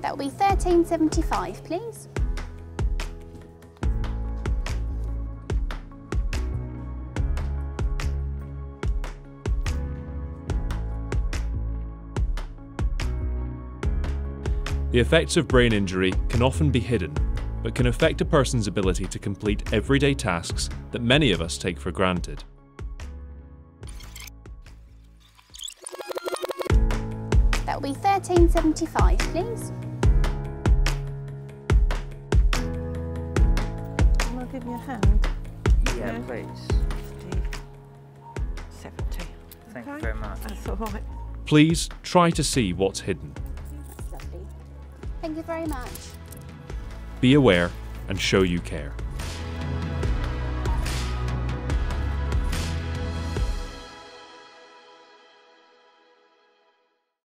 That will be 13.75, please. The effects of brain injury can often be hidden, but can affect a person's ability to complete everyday tasks that many of us take for granted. That will be 13.75, please. Give you a hand? Yeah, Yeah. please. 50, 70. Thank you very much. That's all right. Please try to see what's hidden. That's lovely. Thank you very much. Be aware and show you care.